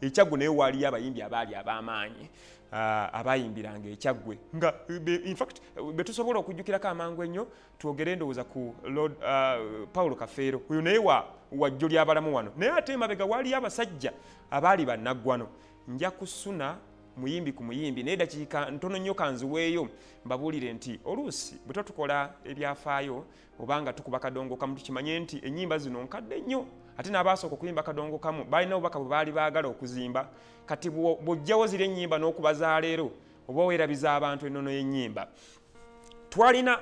ekyaggwe naye waaliyo abayimbi abaali ab'amaanyi abayimbiranga ekyaggwe nga be- in fact bwe tusobola okujjukirako amangu ennyo twogere endowooza ku lord ah, paulo kafeero. Oyo naye wa wajjo lyabalamu wano. Naye ate emabega waaliyo abasajja abaali bannaggwano. Nja kusuna muyimbi ku muyimbi naye dakiika ntono nnyo kanziweeyo mbabuulire nti oluusi bwe tutukola ebyafaayo obanga tukuba kadongo kamu tukimanye nti ennyimba zino nkadde nnyo ate n'abaasooka okuyimba kadongo kamu baalina obubaka bwe baali baagala okuzimba. Kati bwo- bw'ojjawo ziri ennyimba n'okubaza leero oba weerabiza abantu ennono y'ennyimba. Twalina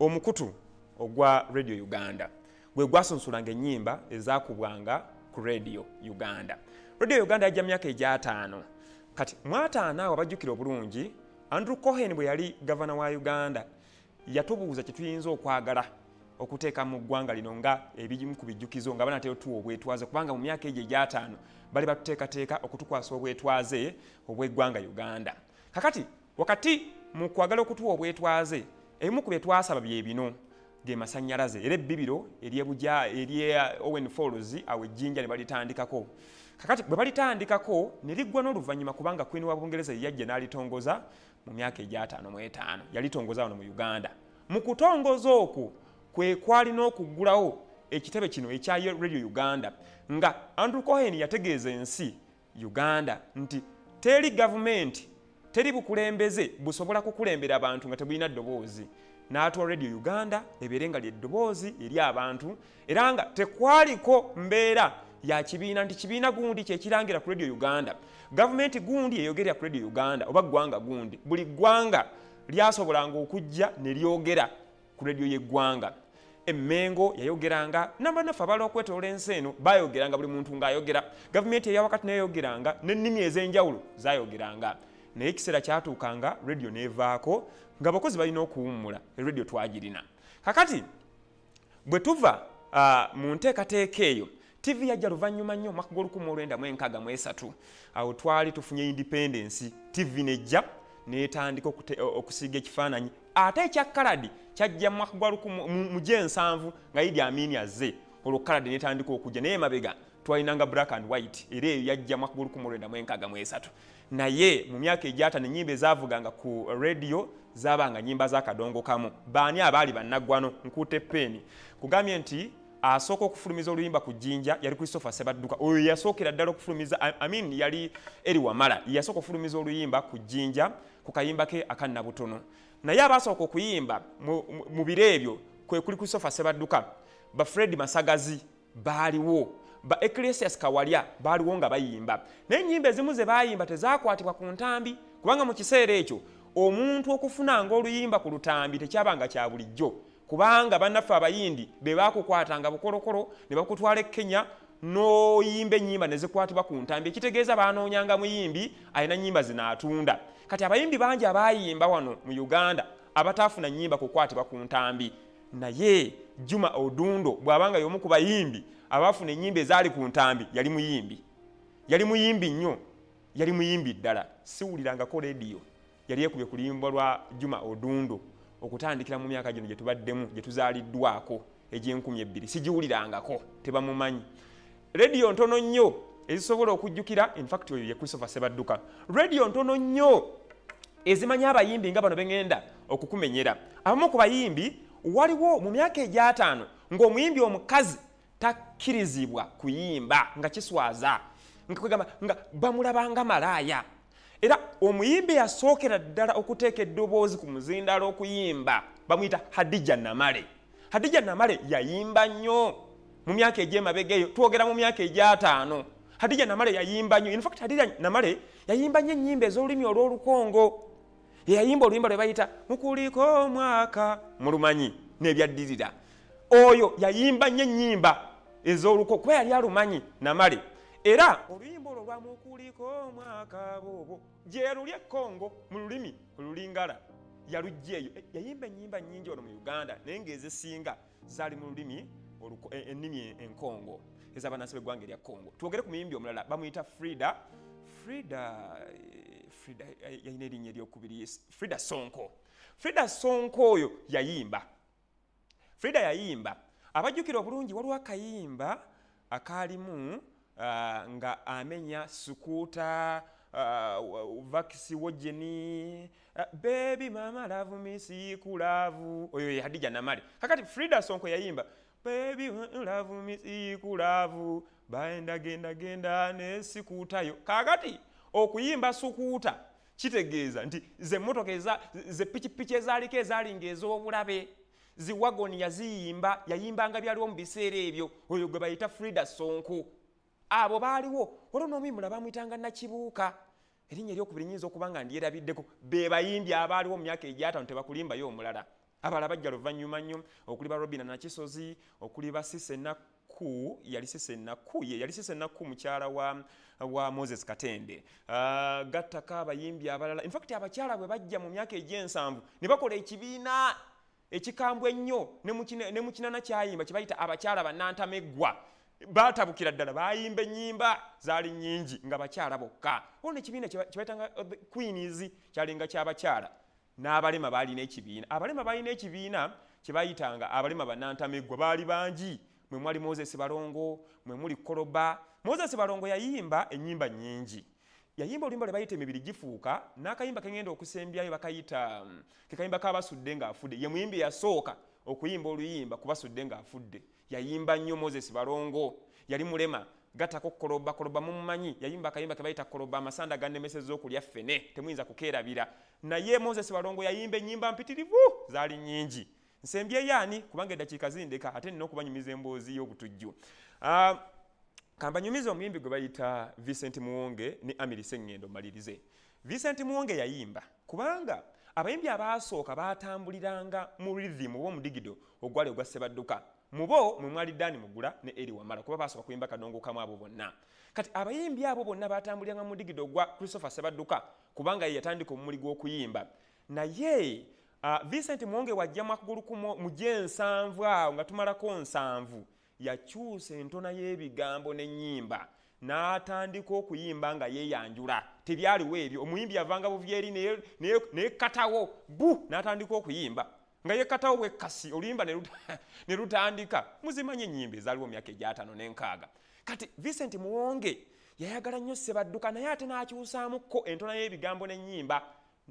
omukutu ogwa radio uganda. Gwe gwasunsulanga ennyimba ezakubwanga ku radio uganda. Radio uganda yajja myaka egyataano. Kati mwataano awo abajjukira obulungi andrew cohen bwe yali gavana wa uganda yatubuuza kye tuyinza okwagala okuteeka mu ggwanga lino nga ebimu ku bijjukizo nga banatera tuwa obwetwaze kubanga mu myaka egyo egyataano bali batuteekateeka okutukwasa obwetwaze obw'eggwanga uganda. Kakati wakati mu kwagala okutuwa obwetwaze ebimu ku bye twasaba bye bino ge masannyalaze era ebbibiro eryebuja erye owen falls awo ejjinja ne balitandikako. Kakati bwe balitandikako ne liggwa n'oluvannyuma kubanga queen wa bungereza ye yajja n'alitongoza mu myaka egyataano mu etaano yalitongoza wano mu uganda. Mu kutongoza okwo kwe kwalina okuggulawo ekitebe kino ekya radio uganda. Nga andrew cohen yategeeza ensi uganda nti teri gavumenti teri bukulembeze busobola kukulembera abantu nga tebulina ddoboozi. N'atwa radio uganda ebeere nga lyeddoboozi eri abantu era nga tekwaliko mbeera ya kibiina nti kibiina gundi kyekirangira ku radio uganda. Gavumenti gundi eyogerera ku radio uganda oba ggwanga gundi buli ggwanga lyasobolanga okujja ne lyogera ku radio y'eggwanga emmengo yayogeranga nabannaffe abaala okwetoola ensi eno bayogeranga buli muntu ng'ayogera. Gavumenti eyawakati neyogeranga n'ennimi ez'enjawulo zayogeranga naye ekiseera kyatuukanga radio neevaako nga abakozi balina okuwummula eradio twagirina. Kakati bwe tuva uh, mu nteekateeka eyo tv yajja luvannyuma nnyo omwaka gw'1963 awo twali tufunye independence tv nejja netandika okusiiga ekifaananyi ate ekya kaladi kyajja mu mwaka gwa lukumu- mu mu gyensanvu nga idi amini azze. Olwo kaladi netandika okujja. Naye emabega twalinanga black and white era eyo yajja mwaka gw'1963 naye mu myaka egyataano ennyimba ezavuganga ku radio zabanga nyimba zakadongo kamu. Baani abaali bannaggwano? Nkuute peeni kugambye nti asooka okufulumiza oluyimba ku jjinja yali christopher sebadduka oyo yasookera ddala okufulumiza mean yali eri wamala. Yasooka okufulumiza oluyimba ku jjinja ku kayimba ke akannabutono naye abaasooka okuyimba mu- biro ebyo kwe kuli christopher sebadduka ba fred masagazi baaliwo. Ba ecclesias kawalya baaliwo nga bayimba. Naye ennyimba ezimu ze baayimba tezakwatibwa ku ntambi kubanga mu kiseera ekyo omuntu okufunanga oluyimba ku lutambi tekyabanga kya bulijjo kubanga bannaffe abayindi be bakukwatanga bukolokolo ne bakutwala e kenya n'oyimba ennyimba ne zikwatibwa ku ntambi. Ekitegeeza baanoonyanga muyimbi alina nnyimba zinaatunda. Kati abayimbi bangi abaayimba wano mu uganda abataafuna nnyimba kukwatibwa ku ntambi. Naye juma odundo bw'abanga y'omu ku bayimbi abaafuna ennyimba ezaali ku ntambi yali muyimbi. Yali muyimbi nnyo yali muyimbi ddala. Siwulirangako rediyo yali ekubye ku luyimba lwa juma odundo okutandikira mu myaka gino gye tubaddemu gye tuzaaliddwako egy'enkumi ebbiri. Sigiwulirangako tebamumanyi. Rediyo ntono nnyo ezisobola okujjukira infact oyo ye christopher sebadduka rediyo ntono nnyo ezimanyi abayimbi nga bano beŋŋenda okukumenyera. Abamu ku bayimbi waliwo mu myaka egyataano ng'omuyimbi omukazi takkirizibwa kuyimba nga kiswaza nga kwegamba nga bamulabanga malaaya era omuyimbi yasookera ddala okuteeka eddoboozi ku muzindaalo okuyimba bamuyita hadija namale. Hadija namale yayimba nnyo mu myaka egy'emabega eyo twogera mu myaka egyataano. Hadija namale yayimba nnyo infact hadija namale yayimba nnyo ennyimba ez'olulimi olw'olukongo. Yeyayimba oluyimba lwe bayita mukuliko omwaka mulumanyi n'ebyaddirira oyo yayimba nnyo ennyimba ez'oluko kuba yali alumanyi namale era oluyimba olwo lwa mukuliko omwaka boobo gye luli ekkongo mu lulimi olulingala yalujja eyo E- yayimba ennyimba nnyingi wano mu uganda naye ng'ezisinga zaali mu lulimi e- ennimi enkongo ez'abanansi b'eggwanga erya kongo twogere ku muyimbi omulala bamuyita frida frida frida yalina erinnya eryokubiri frida sonko. Frida sonko oyo yayimba. Frida yayimba. Abajjukira obulungi waliwo akayimba akaalimu nga amenya sukuuta uh, vakisi wojeni uh, bebi mama lavu misikulavu oyo ye hadija namale kakati frida sonko yayimba bebi lavu misikulavu baendagendagenda nesikuutayo kakati okuyimba sukuuta kitegeeza nti zemmotoka ze pikipiki ezaaliko ezaalinga ez'obulabe ziwagoni yaziyimba yayimbanga byaliwo mu biseera ebyo. Oyo gwe bayita frida sonko abo baaliwo waliwo n'omuyimula bamwyitanga nakibuuka. Erinnya eryokubiri nyinza okuba nga ndyerabiddeko. Be bayimbi abaaliwo mu myaka egyataano tebakulimbayo omulala. Abala bajja luvannyuma nnyo. Okuli ba robina nakisozi okuli ba sise nakku yali sise nakku ye yali sise nakku mukyala wa, wa moses katende uh, gattako abayimbi abalala. Infact abakyala bwe bajja mu myaka egy'ensanvu ne bakola ekibiina ekikambwe ennyo ne mu kinana kyayimba kyebayita abakyala bannantameggwa batabukira ddala bayimba ennyimba zaali nnyingi nga bakyala bokka. Olwo nekibiina kyebayitanga queens kyalinga kyabakyala n'abalema baalina ekibiina. Abalema baalina ekibiina kyebayitanga abalema bannantameggwa baali bangi. Mwe mwali moses balongo mwe muli koloba. Moses balongo yayimba ennyimba nnyingi. Yayimba oluyimba lwe bayita emibiri gifuuka n'akayimba kegenda okusembyayo bakayita kekayimba kabasudde ng'afudde. Ye muyimbi yasooka okuyimba oluyimba kubasudde ng'afudde yayimba nnyo moses balongo yali mulema gatako koloba koloba mumumanyi yayimba akayimba kebayita koloba amasanda gannemeseza okulya ffene temuyinza kukeerabira. Naye moses balongo yayimba ennyimba mpitirivu zaali nnyingi. Nsembyeyo ani? Kubanga eddakiika zindeka ate nina okubanyumiza emboozi y'obutujju. Uh, kambanyumiza omuyimbi gwe bayita vincent muwonge ne amiri seŋŋendo malirize vincent muwonge yayimba kubanga abayimbi abaasooka baatambuliranga mu rithimu oba omudigido ogwali ogwa sebadduka mubo mwe mwali dani mugula ne eri wamala kuba basooka kuyimba kadongo kamu abo bonna. Kati abayimbi abo bonna batambuliranga mu mudigido ogwa christopher sebadduka kubanga ye yatandika omumuli gw'okuyimba. Naye uh, vincent muwonge wajja mwakugulu mu gyensanvu awo nga tumalako nsanvu yakyusa entona y'ebigambo n'ennyimba n'atandika okuyimba nga yeeyanjula. Tebyaliwo ebyo omuyimbi yavanga buvyeri neekatawo bu n'atandika okuyimba nga yeekatawo bwekkasi oluyimba ne lutandika muzimanyi ennyimba ezaaliwo mu myaka egyataano n'enkaaga. Kati vincent muwonge yayagala nnyo sebadduka naye ate n'akyusaamukko entona y'ebigambo n'ennyimba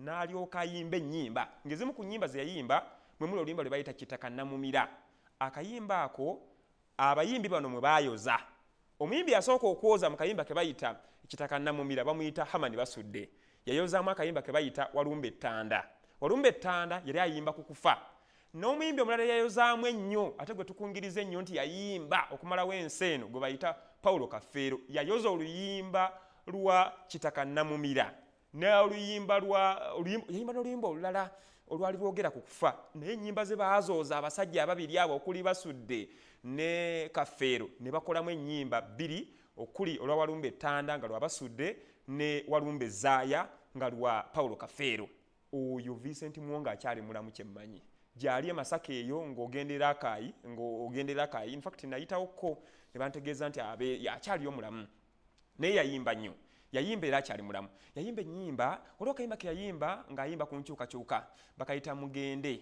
n'alyoka ayimba ennyimba. Ng'ezimu ku nnyimba ze yayimba mwe muli oluyimba lwe bayita kitaka namumira. Akayimba ako abayimbi bano mwe baayoza. Omuyimbi yasooka okwoza mu kayimba ke bayita kitaka namumira bamuyita hamani basudde. Yayozaamu akayimba ke bayita walumba ettanda walumba ettanda yali ayimba ku kufa. N'omuyimbi omulala yayozaamu ennyo ate gwe tukungiriza ennyo nti yayimba okumalawo ensi eno gwe bayita pawulo kafeero yayoza oluyimba lwa kitaka namumira n'oluyimba lwa yayimba n'oluyimba olulala olwali lwogera ku kufa naye ennyimba ze baazooza abasajja ababiri abo okuli basudde ne kafeero ne bakolamu ennyimba bbiri okuli olwa walumba ettanda nga lwabasudde ne walumba ezaaya nga lwa pawulo kafeero oyo vincent muwonga akyali mulamu kyemmanyi gyali emasaka eyo ng'ogendera akaayi ng'ogendera akaayi infact nayitawokko ne bantegeeza nti akyaliyo mulamu. Naye yayimba nnyo. Yayimba era akyali mulamu. Yayimba ennyimba waliwo akayimba ke yayimba ng'ayimba ku nkyukakyuka. Bakayita mugende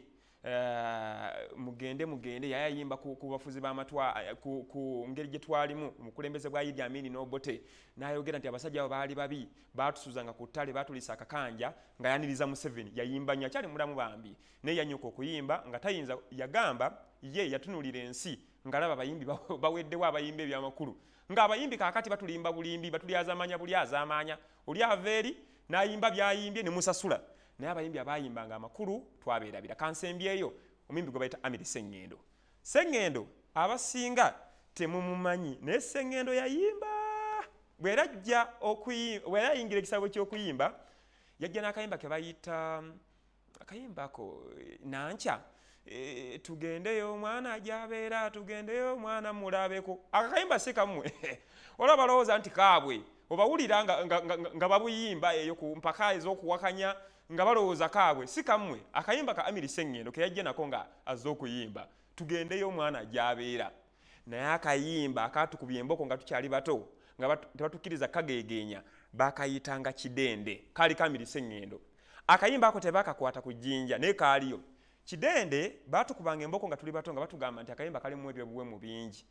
mugende mugende yayayimba ku, ku bafuzi b'amatwa ku, ku ngeri gye twalimu omukulembeze bwa idi amini n'obote n'ayogera nti abasajja abo baali babi baatusuzanga ku ttale baatulisa akakanja nga yaniriza museveni. Yayimba nnyo akyali mulamu bambi naye yanyuka okuyimba nga tayinza yagamba ye yatunulira ensi ngaalaba abayimbi baweddewo abayimba ebyamakulu. Ng'abayimbi kaakati batulimba bulimbi batulyazamanya buli azamanya oli ava eri n'ayimba byayimbye ne musasula naye abayimbi abayimbanga amakulu twabeerabira. Kansembyeyo omuyimbi gwe bayita amiri seŋŋendo seŋŋendo abasinga temumumanyi naye seŋŋendo yayimba. Bwerajja bwe yayingira ekisabo ky'okuyimba yajja n'akayimba ke bayita akayimba ako nankya e, tugendeyo omwana gyabeera tugendeyo omwana mulabeko akakayimba si kammwe olaba balowooza nti kaabwe obawulira nga babuyimba eyo ku mpaka ez'okuwakanya nga balowooza kaabwe si kammwe akayimba ka amiri seŋŋendo ke yajja nako nga azze okuyimba tugendeyo omwana gy'abeera. Naye akayimba akatukubya emboko nga tukyali bato nga tebatukkiriza kageegeenya bakayitanga kidende kaali kamiri seŋŋendo akayimba ako tebakakwata ku jjinja naye kaaliyo. Kidende baatukubanga emboko nga tuli bato nga batugamba nti akayimba kalimu ebyobuwemu bingi.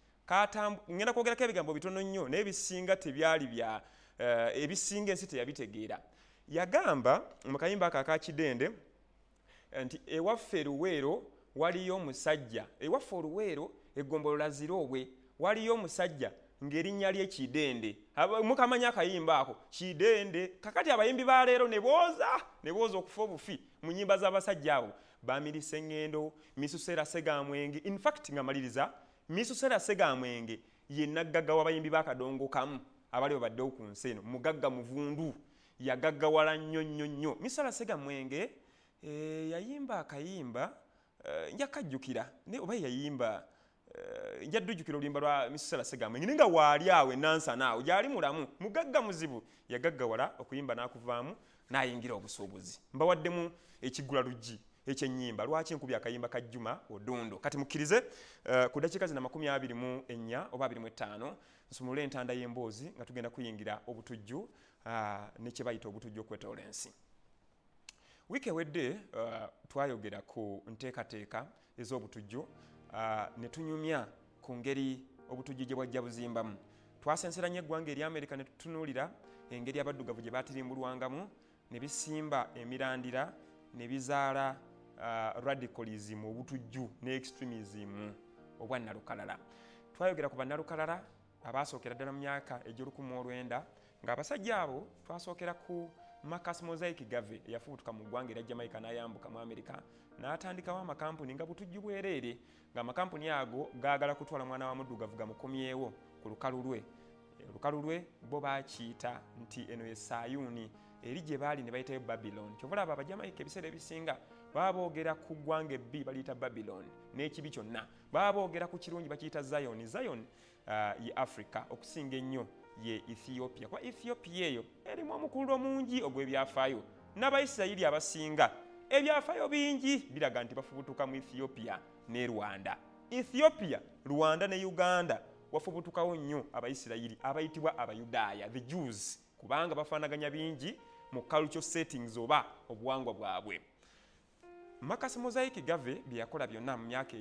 Ngenda kwogerako ebigambo bitono nnyo naye ebisinga tebyali bya uh, ebisinga ensi teyabitegeera yagamba mu kayimba ako akakidende nti ewaffe luweero waliyo omusajja ewaffe oluweero egombolola ziroobwe waliyo omusajja ng'erinnya lye kidende. Mukamanya akayimba ako kidende. Kakati abayimbi baleero ne booza ne booza okufa obufi mu nyimba z'abasajja abo bamirise eŋŋendo misusera segamwenge infact nga maliriza misusera segamwenge ye naggagga w'abayimbi b'akadongo kamu abali babaddewo ku nsi eno mugagga muvundu yagaggawala nnyo nnyo nnyo. Misusera segamwenge e, yayimba akayimba uh, njakajjukira oba yayimba uh, njaddujjukira oluyimba lwa misusera segamwenge naye nga waali awo enansana awo gyali mulamu mugagga muzibu yagaggawala okuyimba n'akuvaamu n'ayingira obusuubuzi. Mbawaddemu ekigula luggi ekyenyimba lwaki nkubi akayimba ka jjuma odondo kati mukkirize uh, ku dakiika zina 24 oba 25 nsumulula entanda y'emboozi nga tugenda kuyingira obutujju uh, nekye bayita obutujju okwetoola ensi wiiki ewedde uh, twayogera ku nteekateeka ez'obutujju uh, ne tunyumya ku ngeri obutujju gye bwajja buzimbamu. Twasensera nnyo eggwanga eri amerika ne tutunuulira engeri abaddugavu gye baatirimbulwangamu ne bisimba emirandira ne bizaala radicalism obutujju ne extremism obwa nalukalala twayogera ku bannalukalala abaasookera ddala mu myaka egy'olukumi ng'abasajja abo twasookera ku Marcus Mosaic Gave eyafubutuka mu ggwanga era Jamaica n'ayambuka mu Amerika n'atandikawo amakampuni nga butujju bwereere ng'amakampuni ago gaagala kutwala mwana wa muddugavu gamukomyewo ku lukalu lwe olukalu lwe bo baakiyita nti eno ye sayuuni eri gye baali ne bayitayo babylon. Kyova olaba abajamaika ebiseera ebisinga baba boogera ku ggwanga ebbi baliyita babylon n'ekibi kyonna. Baba boogera ku kirungi bakiyita zion. Zion uh, ye africa okusinga ennyo ye ethiopia. Kuba ethiopia eyo erimu omukululo mungi ogw'ebyafaayo n'abaisirayiri abasinga. Ebyafaayo bingi biraga nti bafubutuka mu ethiopia ne rwanda. Ethiopia rwanda ne uganda wafubutukawo nnyo abaisirayiri abayitibwa abayudaaya the jews kubanga bafaanaganya bingi mu culture settings oba obuwangwa bwabwe makasi mosaic gave bye yakola byonna mu myaka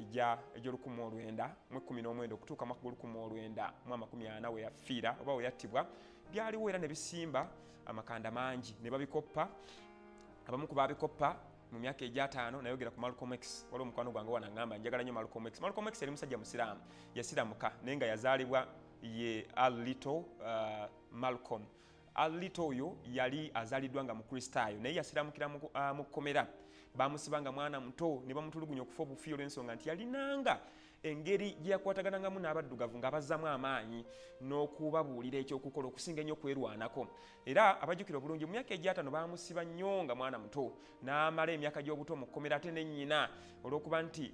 egy'olukumi olwenda mu ekumi n'omwenda okutuuka mwaka gw'olukumi olwenda mu amakumi ana we yafiira oba we yattibwa byaliwo era ne bisimba amakanda mangi ne babikoppa. Abamu ku babikoppa mu myaka egyataano nayogera ku malcolm x waliwo omukwano gwange wanaŋŋamba njagala nnyo malcolm x. Malcolm x yali musajja musiraamu yasiramuka naye nga yazaalibwa ye al little uh, malcolm. Alito oyo yali azaliddwa nga mukristaayo naye yasiramukira mu uh, bamusibanga mwana muto ne bamutulugunya okufa obufi olw'ensonga nti yalinanga. Engeri gye yakwataganangamu n'abaddugavu ng'abazzamu amaanyi n'okubabuulira ekyokukola okusinga ennyo okwerwanako. Era abajjukira obulungi mu myaka egyatano bamusiba nnyo nga mwana muto n'amala emyaka gy'obuto mu kkomera ate nennyina olw'okuba nti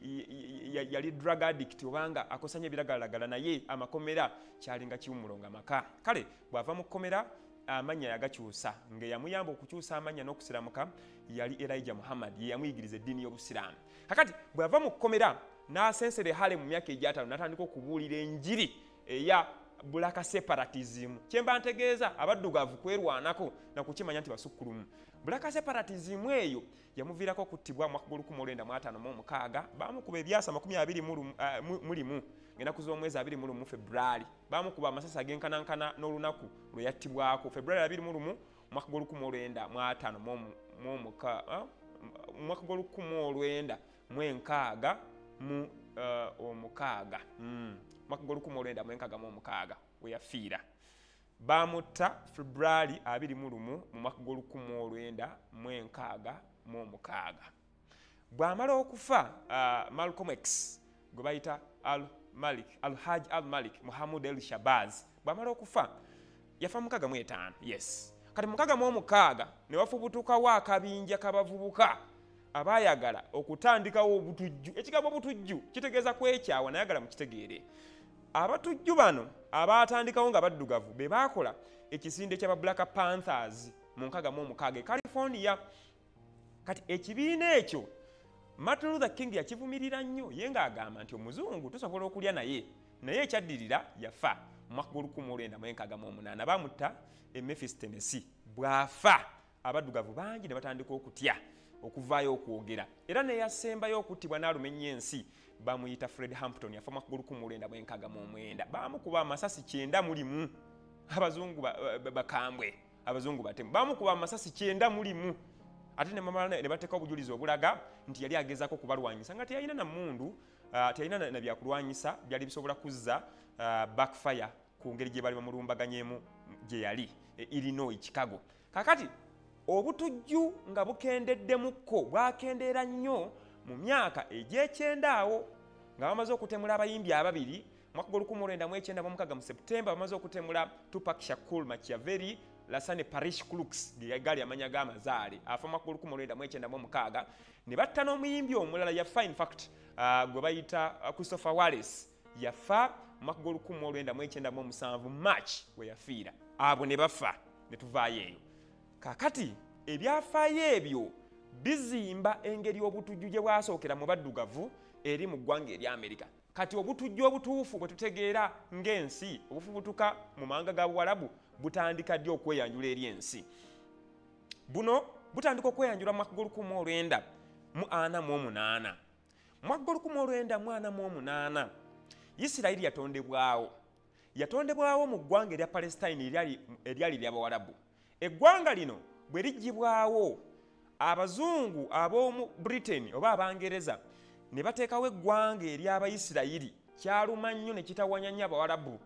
yali drug addict obanga akosanya ebiragalalagala naye amakomera kyalinga kiwumulonga maka. Kale bw'ava mu kkomera amannya yagakyusa ng'eyamuyamba okukyusa amannya n'okusiramuka yali elija muhammad ye yamuyigiriza eddiini y'obusiraamu. Kakati bwe yava mu kkomera n'asensera ehale mu myaka egyatano n'atandika okubuulira enjiri eya bulaka separatism. Kyemba ntegeeza abaddugavu kwerwanako nakukimanya nti basukkulumu. Bulaka separatism eyo yamuviirako okuttibwa mwaka gwa 1956 bamukuba ebyasa 21 ngenda kuziba omwezi 21 februari bamukuba amasasi agenkanankana n'olunaku lwe yattibwako. Februari 21 mwaka gw19 mwatano ah, mwaka gw19 mwenkaaga mu eh, omukaaga. Hmm, mwaka gw19 mwenkaaga mu omukaaga we yafiira. Bamutta februari 21 mu mwaka gw19 mwenkaaga mu omukaaga bw'amala okufa ah, malcolm x gwe bayita al malik alhaj al malik muhamud el shabaz bwamala okufa yafa mukaaga mu etaano yes. Kati mukaaga mu omukaaga ne wafubutukawo akabinja kabavubuka abayagala okutandikawo obutujju. Ekigambo obutujju kitegeeza kwekyawa nayagala mukitegeere. Abatujju bano abatandikawo nga baddugavu be bakola ekisinde kyaba black panthers mu nkaaga mu omukaaga e california. Kati ekibiina ekyo martin luther king yakivumirira nnyo ye ng'agamba nti omuzungu tusobola okulya naye. Naye ekyaddirira yafa. Mu mwaka gw1968 baamutta e memphis tennessee. Bw'afa. Abaddugavu bangi ne batandika okutya okuvaayo okwogera. Era neyasembayo okuttibwa n'alumenya ensi. Bamuyita fred hampton yafa mwaka gw1969 baamukuba amasasi 9 abazungu bakambwe abazungu batemu. Baamukuba amasasi 9 ate ne bamala ne bateeka obujulizi obulaga nti yali agezaako kubalwanyisa nga teyalina namundu uh, teyalina na byakulwanyisa byali bisobola kuzza uh, backfire ku ngeri gye bali bamulumbaganyemu gye yali e, illinois chicago. Kakati obutujju nga bukendeddemukko bwakendeera nnyo mu myaka egy'ekyenda awo nga bamaze okutemula abayimbi ababiri mwaka gwa 1996 mu septemba bamaze okutemula tupak shakul machiaveri lasane parish crux gegali amanya g'amazaale afa mwaka gw1996 ne batta n'omuyimbi omulala yafa infact uh, gwe bayita uh, christopher wallis yafa mwaka gw1997 march we yafiira. Abo ne bafa ne tuvaayo eyo. Kakati ebyafaayo ebyo bizimba engeri obutujju gye bwasookera mu baddugavu eri mu ggwanga eri amerika kati obutujju obutuufu bwe tutegeera ng'ensi obufubutuka mu mawanga ga buwalabu butandika ddi okweyanjula eri ensi? Buno butandika okweyanjula mwaka golukumi olwenda mu ana mu omunaana. Mwaka golukumi olwenda mu ana mu omunaana isirayiri yatondebwawo. Yatondebwawo mu ggwanga erya palestine eryali lyabawalabu eggwanga lino bwe liggibwawo abazungu ab'omu britain oba abangereza ne bateekawo eggwanga ery'abayisirayiri kyaluma nnyo ne kitawanya nnyo abawalabu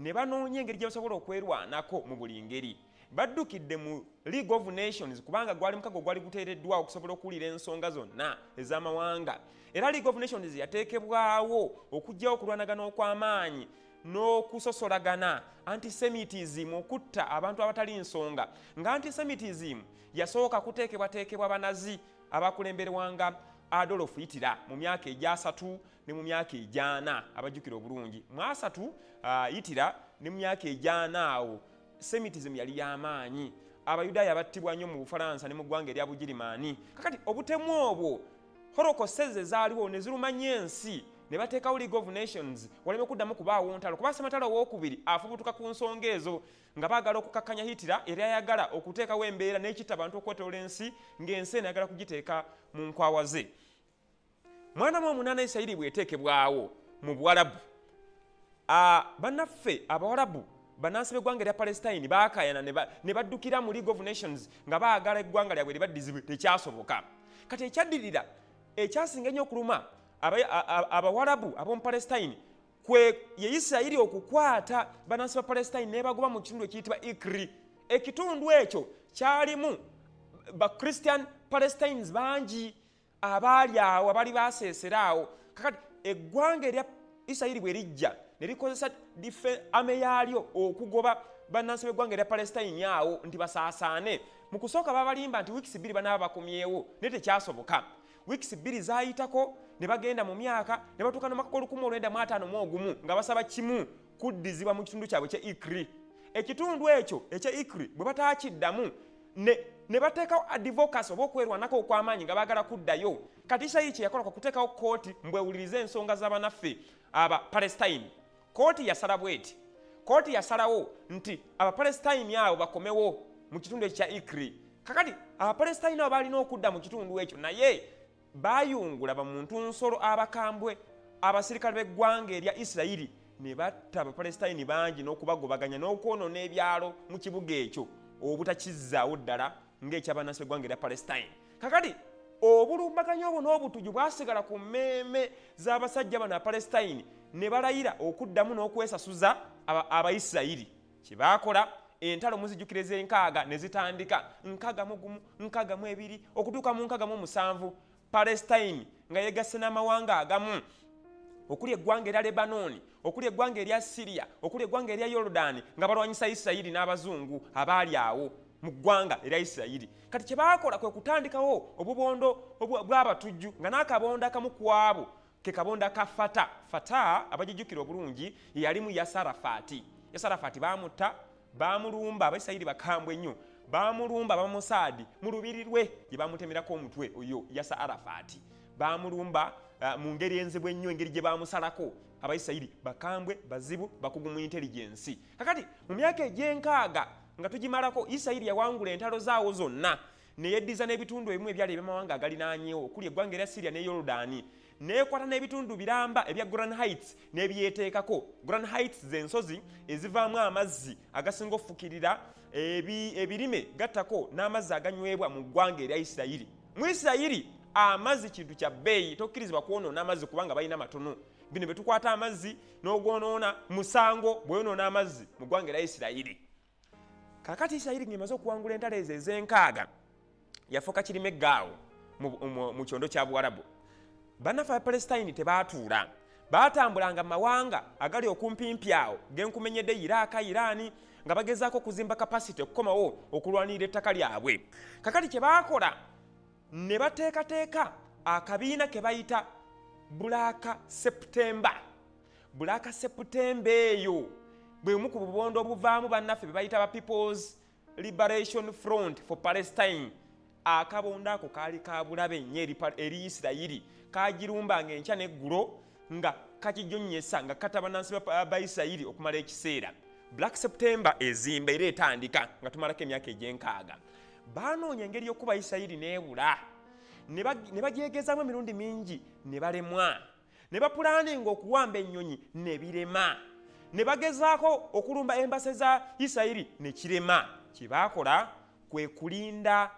ne banoonya engeri gye basobola okwerwanako mu buli ngeri. Baddukidde mu league of nations kubanga gwali mukago ogwali guteereddwa okusobola okuwulira ensonga zonna ez'amawanga. Era league of nations yateekebwawo okugjawo okulwanagana okw'amaanyi n'okusosolagana antisemitism okutta abantu abatali nsonga nga antisemitism yasooka kuteekebwateekebwa banazi abakulemberwanga adolf hitira mu myaka egyasatu ne mu myaka egyana abajjukira obulungi. Mu asatu hitira ne mu myaka egyana awo semitism yali yamaanyi abayudaaya battibwa nnyo mu bufalansa ne mu ggwanga erya bugirimaani. Kakati obutemu obwo horokoseze zaaliwo ne ziruma nnyo ensi ne bateekawo league of nations waleme okuddamu kubaawo ntalo. Kuba sematalo owokubiri afubutuka ku nsonga ezo nga baagala okukakkanya hitira era ayagala okuteekawo embeera n'ekitta abantu okwetola ensi ng'ensi eno ayagala kugiteeka mu nkwawa ze mwana mu omunaana isirayiri bweteekebwawo mu buwalabu bannaffe abawalabu bannansi b'eggwanga erya palestine baakayana ne baddukira mu league of nations nga baagala eggwanga lyabwe libaddizibwe tekyasoboka. Kati ekyaddirira ekyasinga ennyo okuluma abawalabu ab'omu palestine kwe ye isirayiri okukwata bannansi ba palestine nebagoba mu kitundu ekiyitibwa ikri. Ekitundu ekyo kyalimu bachristian palestines bangi abaali awo abaali baseesera awo. Kakati eggwanga erya isirayiri bwe lijja ne likozesa ame yaalyo okugoba bannansi b'eggwanga erya palestine awo nti basaasaane. Mu kusooka babalimba nti wiikisi bbiri banaaba bakomyewo naye tekyasoboka. Wiikisi bbiri zaayitako ne bagenda mu myaka ne batuuka no mwaka olukumi olwenda mu ataano mu ogumu nga basaba kimu kuddizibwa mu kitundu kyabwe kye ikri. Ekitundu ekyo ekye ikri bwe bataakiddamu ne bateekawo adivocas oba okwerwanako okw'amaanyi nga baagala kuddayo. Kati isirayiri kye yakola kuteekawo kooti mbwewulirize ensonga z'abanaffe aba palestine. Kooti yasala bweti kooti yasalawo nti abapalestine abo bakomewo mu kitundu ekyo kya ikri. Kakati abapalestine abo balina okudda mu kitundu ekyo naye bayungula bamuntu nsolo abakambwe abasirikale b'eggwanga erya isirayiri ne batta abapalestine bangi n'okubagobaganya n'okwonoona ebyalo mu kibuga ekyo. Obutakizaawo ddala ng'ekyabanansi b'eggwanga erya palestine. Kakati obulumbaganya obwo n'obutuju bwasigala ku mmeeme z'abasajja bano apalestine ne balayira okuddamu n'okwesasuza abaisirayiri kyebaakola entalo muzijjukira ez'enkaaga ne zitandika nkaaga mu gumu nkaaga mu ebiri okutuuka mu nkaaga mu musanvu. Palestine nga yegasse n'amawanga agamu okuli eggwanga erya lebanooni okuli eggwanga erya siriya okuli eggwanga erya yorudaani nga balwanyisa isirayiri n'abazungu abaali awo mu ggwanga erya isirayiri. Kati kye baakola kwe kutandikawo obubondo bw'abatujju nga n'akabonda akamu ku abo ke kabonda ka fata. Fata abagijjukira obulungi yeyalimu yasarafaati yasarafaati baamutta baamulumba abaisirayiri bakambwe ennyo baamulumba bamusaadi mu lubiri lwe gye baamutemerako omutwe oyo yasa arafaati baamulumba uh, mu ngeri enzibu ennyo engeri gye baamusalako. Abaisirayiri bakambwe bazibu bakugu mu intelligensi kakati mu myaka egy'enkaaga nga tugimalako isirayiri yawangula entalo zaawo zonna neyeddiza n'ebitundu ebimu ebyali ebyamawanga agalinaanyewo okuli eggwanga erya siriya ne yorudaani neekwata n'ebitundu biramba ebya grand heights n'ebyeteekako. Grand heights z'ensozi ezivaamu amazzi agasinga okufukirira ebi- ebirime gattako n'amazzi aganywebwa mu ggwanga erya isirayiri. Mu isirayiri amazzi kintu kya bbeeyi tokkirizibwa kwonoona amazzi kubanga balina matono bino bye tukwata amazzi n'ogwonoona musango bweyonoona amazzi mu ggwanga erya isirayiri kakati isirayiri ng'emaze okuwangula entalo ezo ez'enkaaga yafuuka kirime eggaawo mu- kyondo kya buwarabu. Bannaffe abapalesitayini tebaatuula baatambulanga mawanga agali okumpimpi awo genkumenyedde iraaka iraani nga bagezaako okuzimba kapasite okukomawo okulwanirira ettaka lyabwe. Kakati kye baakola ne bateekateeka akabiina ke bayita bulaaka seputemba bulaaka seputemba eyo bwe bumu ku bubondo obuvaamu bannaffe be bayita ba peoples liberation front for palestine akabondo ako kaali ka bulabe nnyo eri isirayiri. Kagirumbanga enkya n'eggulo nga kakijonnyesa nga kata bannansi ba- ba isirayiri okumala ekiseera. Black september ezimba era etandika nga tumalako emyaka egy'enkaaga. Baanoonya engeri y'okuba isirayiri n'ebula. Ne bag- ne bagyegezamu emirundi mingi ne balemwa. Ne bapulaninga okuwamba ennyonyi ne birema ne bagezaako okulumba embase za isirayiri ne kirema. Kye baakola kwe kulinda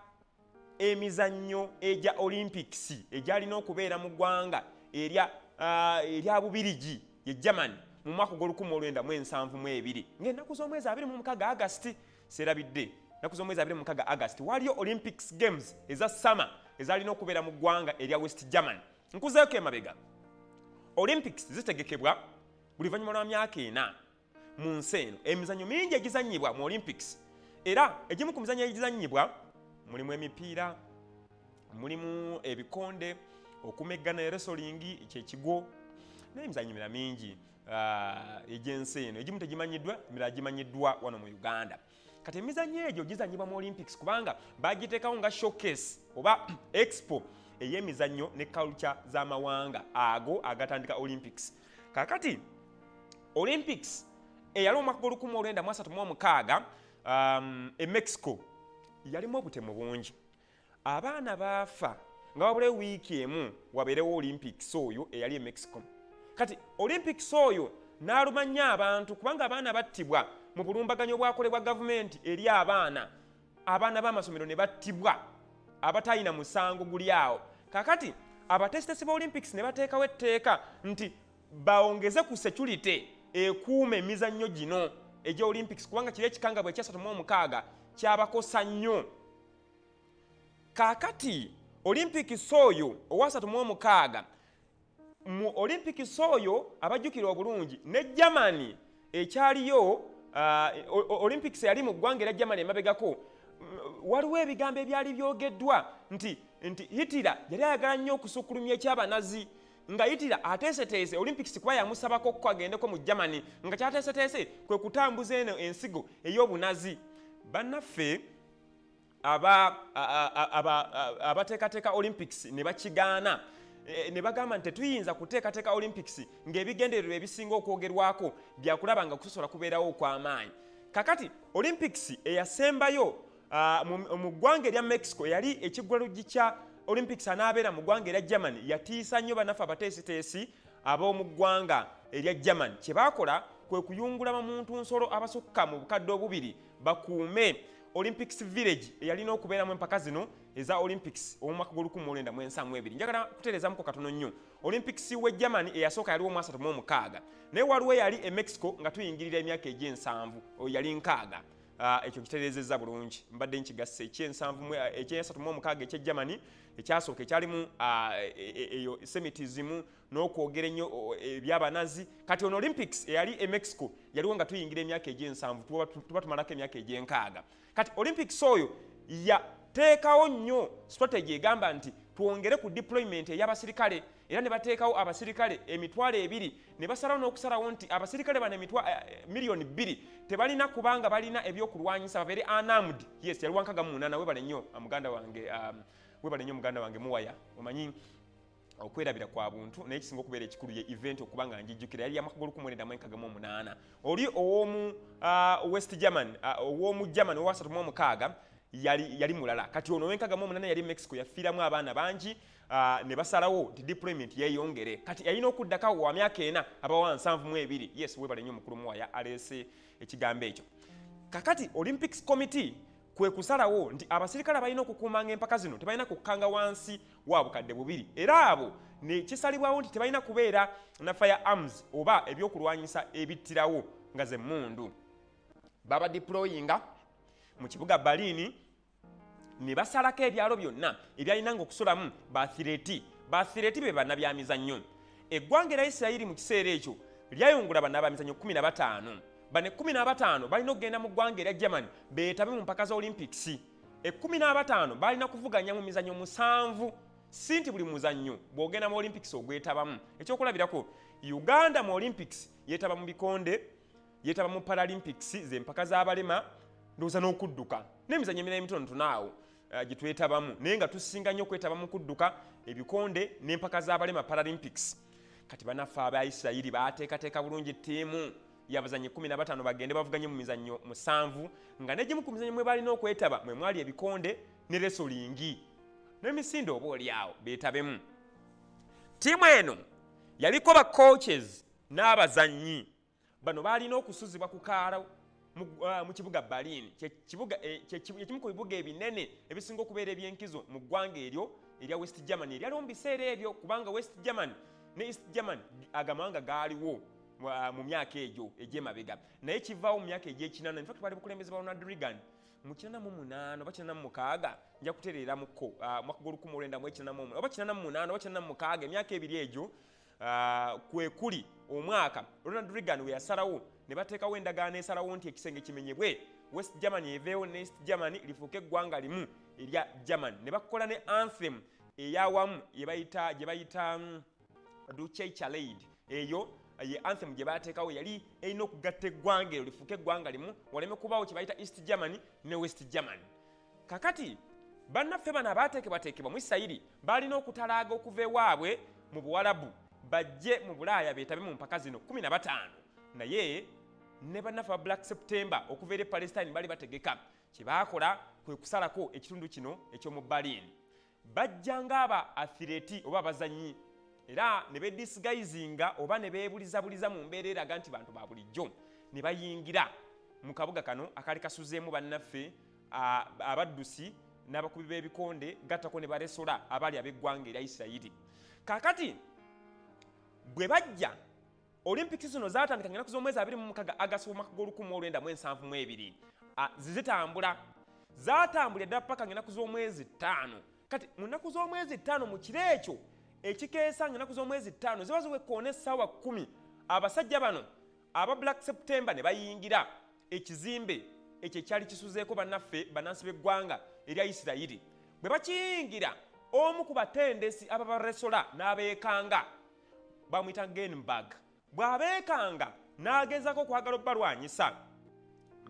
emizannyo egya olympics egyalina okubeera mu ggwanga erya bubirigi ye germany mu mwaka gw'ol1972 ng'ennaku z'omwezi 26 agasiti serabidde ennaku z'omwezi 26 agasiti waliyo olympics games eza sama ezalina okubeera mu ggwanga erya west germany. Nkuzeeko emabega. Olympics zitegekebwa luvannyuma lwa myaka ena mu nsi eno emizannyo mingi egizannyibwa mu olympics. Era egimu ku mizannyo egizannyibwa mulimu emipiira mulimu ebikonde okumeggana eresolingi kyekigo n'emizannyo emirala mingi egy'ensi eno. Egimu tegimanyiddwa emirala gimanyiddwa wano mu uganda. Kati emizannyo egyo gizannyibwa mu olympics kubanga bagiteekawo nga showcase oba expo ey'emizannyo ne culture z'amawanga ago agatandika olympics. Kakati olympics eyali omwaka gw'1936 um, e mexico yalimu obutemu bungi. Abaana baafa nga wabula wiiki emu wabeerewo olympics oyo eyali e mexico. Kati olympics oyo n'aluma nnyo abantu kubanga abaana battibwa mu bulumbaganyo obwakolebwa gavumenti eri abaana. Abaana b'amasomero ne battibwa abatalina musango guli awo. Kakati abatesitesi ba olympics ne bateekawo etteeka nti bawongeze ku security ekuuma emizannyo gino egya olympics kubanga kiri ekikanga bwe kyasatu mu omukaaga kyabakosa nnyo. Kaakati olympics oyo owasatu mu omukaaga mu olympics oyo abajjukira obulungi ne germany ekyaliyo uh, olympics yali mu ggwanga era germany emabegako mm, waliwo ebigambo ebyali byogeddwa nti nti hitira yali ayagala nnyo okusukkulumya ekyabanazi nga hitira ateeseteese olympics kuba yamusabako ko agendeko mu germany. Nga kyateeseteese kwe kutambuza eno ensigo ey'obunazi. Bannaffe abateekateeka olympics ne bakigaana. Eh, ne bagamba nti tetuyinza kuteekateeka olympics ng'ebigendererwa ebisinga okwogerwako byakulaba nga kusosola kubeerawo okw'amaanyi. Kakati olympics eyasembayo mu ggwanga erya mexico yali ekiggwalugi kya olympics anaabeera mu ggwanga erya germany yatiisa nnyo bannaffe abateesiteesi ab'omu ggwanga erya germany. Kye baakola kwe kuyungula bamuntu nsolo abasukka mu bukadde obubiri bakuume olympics village eyalina okubeeramu empaka zino eza olympics omwaka gw'1972 njagala kutereezamuko katono nnyo. Olympics we germany eyasooka yaliwo mu 36 naye waliwo eyali e mexico nga tuyingirira emyaka egy'ensanvu oyo yali nkaaga ekyo kitereezezza bulungi. Mbadde nkigasse ekyensatumuomukaaga ekye germany ekyasooka ekyalimu ah, e- e- eyo semitism n'okwogera ennyo o- ebyabanazi. Kati ono olympics eyali e mexico yaliwo nga tuyingira emyaka egy'ensanvu tuba tumalako emyaka egy'enkaaga. Kati olympics oyo yateekawo nnyo strategy egamba nti twongere ku deployment ey'abasirikale era ne bateekawo abasirikale emitwalo ebiri ne basalawo n'okusalawo nti abasirikale bano emitwa eh, miliyoni bbiri tebalina kubanga balina ebyokulwanyisa babeere unarmed. Yes yali wankaga munaana webale nnyo ah, muganda wange um, webale nnyo muganda wange muwaya. Omanyi okwerabira kwa buntu naye kisinga okubeera ekikulu ye event okuba nga njijjukira yali yamaka g1998 oli ow'omu uh, west german uh, ow'omu german owasatu mu omukaaga yali, mulala. Kati ono wenkaga mu omunana yali mexico yafiiramu abaana bangi. uh, ne basalawo nti deployment yeyongere kati yalina okuddako wa myaka ena abawa nsanvu mu ebiri. Yes webale nnyo mukulu muwaya aleese ekigambo ekyo. Kakati olympics committee kwe kusalawo nti abasirikale balina okukuumanga empaka zino tebalina kukkanga wansi wa bukadde bubiri. Era abo nekisalibwawo nti tebalina kubeera na fire arms oba ebyokulwanyisa ebittirawo nga zemmundu baba deployinga mu kibuga balini ne basalako ebyalo byonna ebyalinanga okusulamu bathireti bathireti be bannabyamizannyo eggwanga erya isirayiri mu kiseera ekyo lyayungula bannabyamizannyo 15 bano 15 balina okugenda mu ggwanga erya germany beetabe mu mpaka za olympics. E15 balina kuvuganya mu mizannyo musanvu. Si nti buli muzannyo bw'ogenda mu olympics ogwetabamu. Ekyokulabirako uganda mu olympics yeetaba mu bikonde yeetaba mu paralympics zempaka z'abalema ndowooza n'okudduka. N'emizannyo emirala emitonotono awo gye twetabamu naye nga tusinga nnyo okwetaba mu kudduka ebikonde n'empaka z'abalema paralympics. Kati banaffe aba isirayiri baateekateeka bulungi ttiimu yabazanyi 15 bagende bavuganye mu mizannyo musanvu nga negimu ku mizannyo mwe balina okwetaba mwe mwali ebikonde ne resolingi n'emisinde oba oliawo beetabemu. Ttiimu eno yaliko ba coaches n'abazannyi. Bano balina okusuzibwa ku kaalo mu uh, kibuga berlin. Kyekimu ku bibuga ebinene ebisinga okubeera ebyenkizo mu ggwanga eryo erya west germany eryaliwo mu biseera ebyo kubanga west germany ne east germany agamawanga gaaliwo mu myaka egyo egyemabega. Naye kivaawo mu myaka egyekinana infact bali bukulembeze ba ronald reagan. Mu 98 oba 96 nja kutereeramukko mwaka gw1998 oba 98 oba 96 emyaka ebiri egyo kwe kuli omwaka ronald reagan we yasalawo ne bateekawo endagaano esalawo nti ekisenge kimenyebwe. West germany eveewo ne east germany lifuuke eggwanga limu erya germany. Ne bakola ne anthem eyawamu gye bayita ducheichalaid eyo ye anthem gye bateekawo yali erina okugatta eggwanga eryo lifuuke eggwanga limu waleme kubaawo kye bayita east germany ne west germany. Kakati bannaffe bano abaateekebwateekebwa mu isirayiri balina okutalaaga okuva ewaabwe mu buwalabu bajje mu bulaaya beetabe mu mpaka zino 15 naye ne bannaffe ba black september okuva eri palestine bali bategeka kye baakola kwe kusalako ekitundu kino eky'omu berlin. Bajja ngaaba athireti oba abazanyi era ne bedisguisinga oba ne beebulizabuliza mu mbeera eraga nti bantu ba bulijjo ne bayingira mu kabuga kano akali kasuzeemu bannaffe abaddusi n'abakubi b'ebikonde gattako ne baresola abaali ab'eggwanga erya isirayiri. Kaakati bwe bajja olympics zino zatandika nga enaku z'omwezi 26 agasi omwaka gw'1972 zizitambula. Zatambulira ddala paka nga enaku z'omwezi 5 kati mu nnaku z'omwezi 5 mu kiro ekyo ekikeesa nga enaku z'omwezi 5 ziba ziwekkoona essaawa 1 abasajja bano aba black september ne bayingira ekizimbe ekyo ekyali kisuzeeko bannaffe bannansi b'eggwanga erya isirayiri. Bwe bakiyingira omu ku batendesi ababaresola n'abeekanga bamuyita genberg bw'abeekanga n'agezako okwagala obbalwanyisa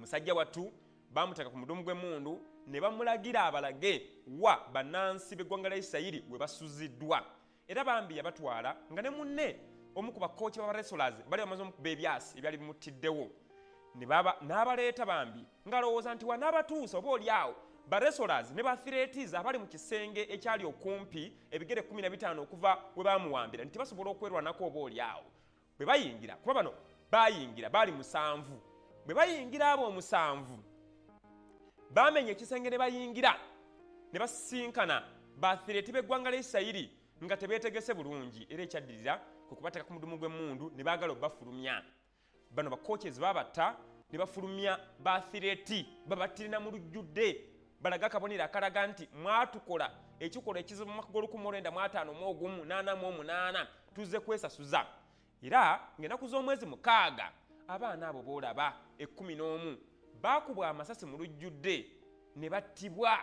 musajja wattu bamuteka ku mudumu gw'emmundu ne bamulagira abalage wa bannansi b'eggwanga lya isirayiri we basuziddwa. Era bambi yabatwala nga ne munne omu ku bakooki b'abaresolas bali bamaze omukuba ebyasi ebyali bimuttiddewo n'abaleeta bambi ng'alowooza nti wanaabatuusa oba oli awo baresolas ne bathiretiza abali mu kisenge ekyali okumpi ebigere 15 okuva we bamuwambira nti basobola okwerwanako oba oli awo bwe bayingira kuba bano bayingira baali musanvu. Bwe bayingira abo omusanvu bamenya ekisenge ne bayingira ne basisinkana bathireti b'eggwanga lya isirayiri nga tebeetegese bulungi era ekyaddirira kwe kubateeka ku mudumu gw'emmundu ne baagala obbafulumya bano bakoches babatta ne bafulumya bathireti babattirina mu lujjudde. Balaga akabonero akalaga nti mwatukola ekikolwa ekizibu mu mwaka gw'1958 88 tuzze kwesasuza era ng'enaku z'omwezi mukaaga abaana abo boolaba ekkumi n'omu baakubwa amasasi mu lujjudde ne battibwa.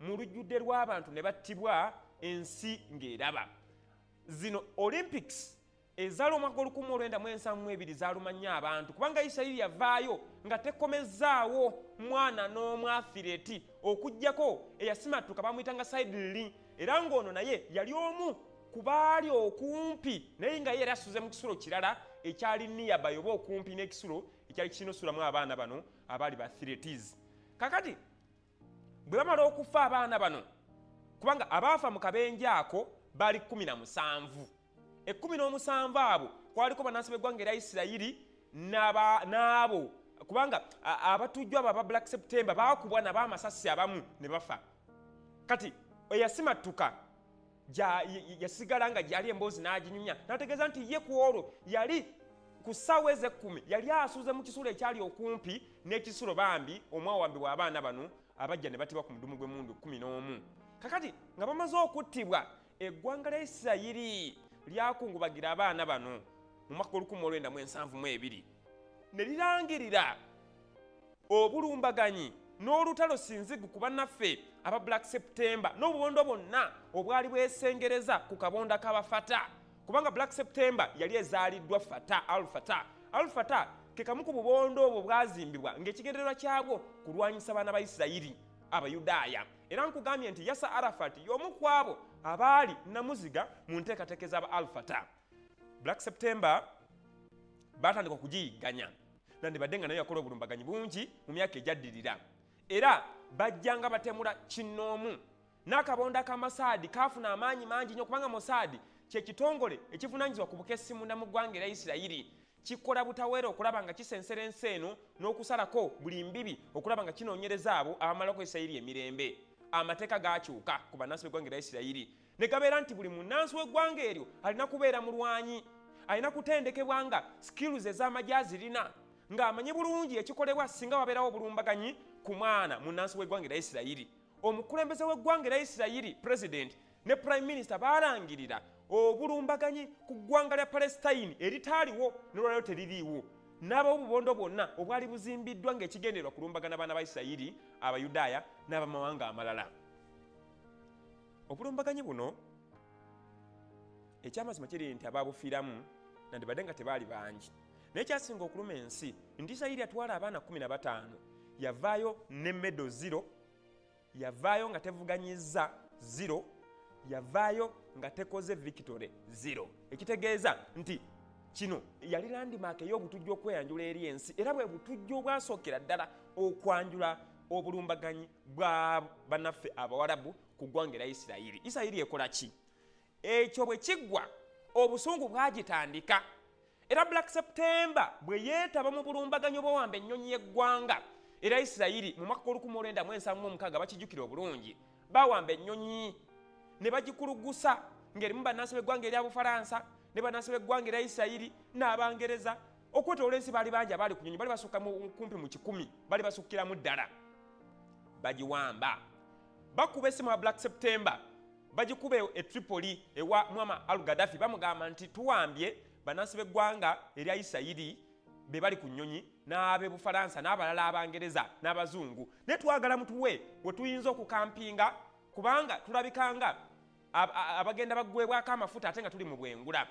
Mu lujjudde lw'abantu ne battibwa ensi ng'eraba. Zino olympics ezaala omwaka olukumi olwenda mu ensanvu ebiri zaaluma nnyo abantu kubanga isirayiri yavaayo nga tekomezaawo mwana n'omu athireti okugjako eyasimatuka bamuyitanga saidili era ng'ono naye yali omu ku baali okumpi naye nga ye yali asuze mu kisulo kirala ekyali niyabay oba okumpi n'ekisulo ekyali kinosulamu abaana bano abaali ba thiretis kakati bwe bamala okufa abaana bano kubanga abaafa mu kabenje ako baali 17 ekumi n'omusanvu abo kwaliko bannansi b'eggwanga erya isirayiri n'abo. Kubanga abatujju abo aba black september baakubwa nabo amasasi abamu ne bafa. Kati eyasimatuka yasigala nga gyali emboozi n'aginyumya nategeeza nti ye ku olwo yali ku ssaawa ez'ekkumi yali asuuze mu kisulo ekyali okumpi n'ekisulo bambi omwawambibwa abaana bano abajja ne batibwa ku mudumu gw'emundu kumi n'omu. Kakati nga bamaze okuttibwa eggwanga lya isirayiri lyakungubagira abaana bano mu mwaka ol1972 ne lirangirira obulumbaganyi n'olutalo sinzigu ku bannaffe aba black september n'obubondo bwonna obwali bwesengereza ku kabonda k'abafata kubanga black september yali ezaaliddwa fata alfata alfata ke kamu ku bubondo obwo bwazimbibwa ng'ekigendererwa kyabwo kulwanyisa baana ba isirayiri abayudaaya. Era nkugambye nti yasa arafat y'omu ku abo abaali namuziga mu nteekateeka z'aba alfata black september batandika okugiyigganya. Nandibadde nga naye yakola obulumbaganyi bungi mu myaka ejaddirira era bajjanga batemula kinnoomu n'akabonda ka masaadi kaafuna amaanyi mangi nnyo kubanga mosaadi kyekitongole ekivunanyizibwa ku bukesi munda mu ggwanga era isirayiri kikola butaweera okulaba nga kisensera ensi eno n'okusalako buli mbibi okulaba nga kinoonyereza abo abamalako isirayiri emirembe. Amateeka gakyuka ku bannansi b'eggwanga erya isirayiri. Ne gabeera nti buli munnansi w'eggwanga eryo alina kubeera mulwanyi alina kutendekebwa nga skills ez'amagye azirina ng'amanyi bulungi ekikolebwa singa wabeerawo obulumbaganyi ku mwana munnansi w'eggwanga erya isirayiri. Omukulembeze w'eggwanga erya isirayiri president ne prime minister baalangirira obulumbaganyi ku ggwanga lya palestine eritaaliwo nolwaliro teririiwo. N'ab'obubondo bwonna obwali buzimbiddwa ng'ekigendererwa kulumbagana baana ba isirayiri abayudaaya n'abamawanga amalala. Obulumbaganyi buno ekyamazima kiri nti abaabufiiramu nandibadde nga tebaali bangi. Naye kyasinga okuluma ensi nti isirayiri yatwala abaana 15 yavaayo ne medo 0 yavaayo nga tevuganyizza 0 yavaayo nga tekoze victory 0 ekitegeeza nti kino yali landimaaka ey'obutujju okweyanjula eri ensi era bwe butujju obwasookera ddala okwanjula obulumbaganyi bwa bannaffe abawarabu ku ggwanga erya isirayiri. Isirayiri ekola ki? Ekyo bwe kiggwa obusungu bwagitandika era black september bwe yeetaba mu bulumbaganyi obwawamba ennyonyi y'eggwanga era isirayiri mu mwaka g1976 bakijjukira obulungi. Bawamba ennyonyi ne bagikulugusa ng'erimu bannansi b'eggwanga erya bufalansa ne bannansi b'eggwanga erya isirayiri n'abangereza. Okwetoola ensi baali bangi abaali ku nyonyi bali basukka kumpi mu kikumi bali basukkiramu ddala. Bagiwamba. Bakuba essimu wa black september bagikuba e tripoli ewa mwama al gadafi bamugamba nti tuwambye bannansi b'eggwanga erya isirayiri be bali ku nnyonyi n'ab'ebufalansa n'abalala abangereza n'abazungu. Naye twagala mutuwe we tuyinza okukampinga kubanga tulabikanga abagenda baggwebwako amafuta ate nga tuli mu bwengula.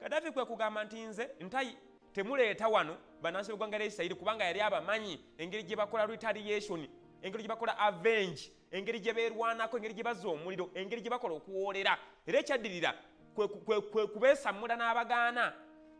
Gadafi kwe kugamba nti nze ntayi temuleeta wano bannansi b'eggwanga erya isirayiri kubanga yali abamanyi engeri gye bakola retaliation engeri gye bakola avenge engeri gye beerwanako engeri gye bazza omuliro engeri gye bakola okuwoolera. Era ekyaddirira kwe kubeesammula n'abagaana.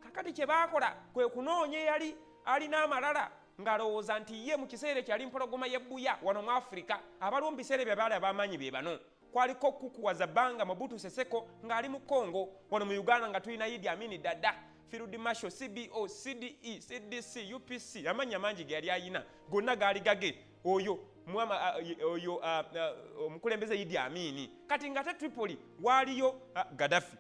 Kakati kye baakola kwe kunoonya eyali alina amalala ng'alowooza nti ye mu kiseera ekyo yali mpologoma y'ebbuya wano mu afirika abaliwo mu biseera bye baali ab'amaanyi be bano. Kwaliko kukuwaza bbanga mobutu seseko ng'ali mu congo wano mu uganda nga tulina idi amini dada field marshal cbo cde cdc upc amannya mangi ge yali ayina. Gonna gaali gage oyo mwama oyo omukulembeze idi amini kati nga te tripoli waaliyo gadafi